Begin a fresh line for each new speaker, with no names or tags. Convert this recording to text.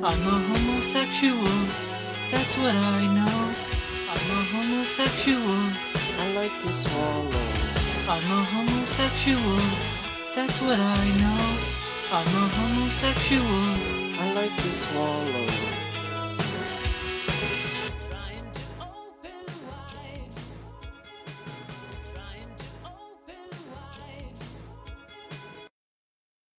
I'm a homosexual, that's what I know. I'm a homosexual,
I like to swallow.
I'm a homosexual, that's what I know. I'm a homosexual,
I like to swallow.